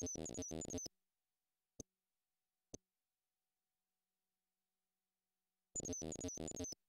Thank you.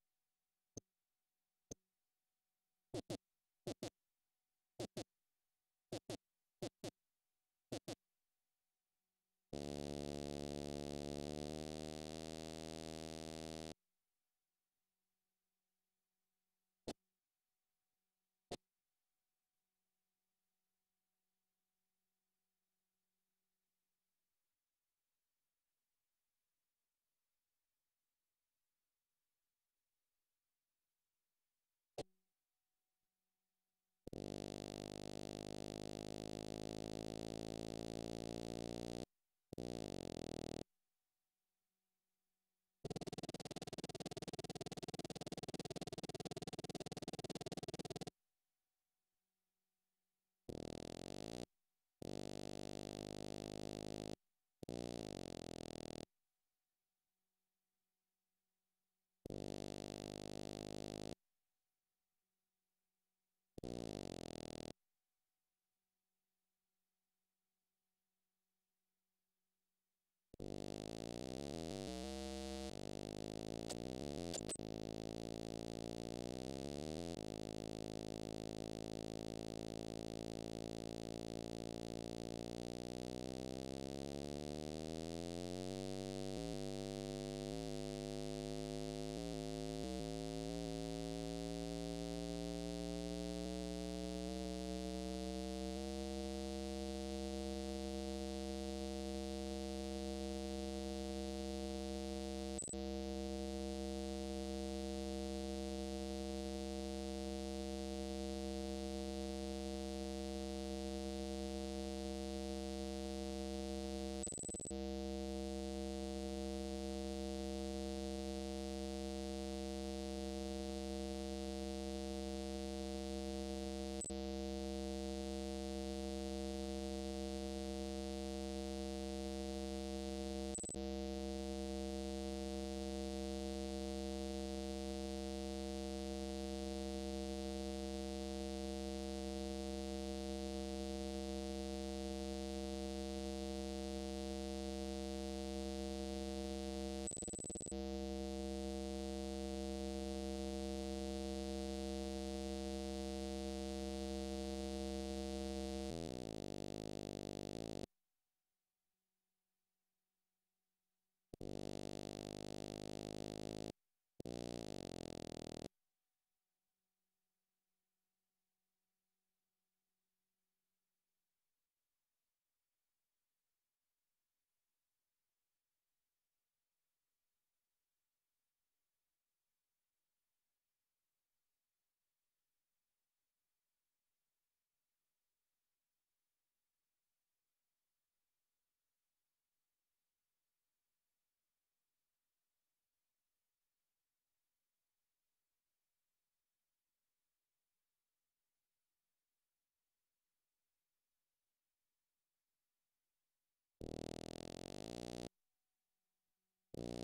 you.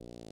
you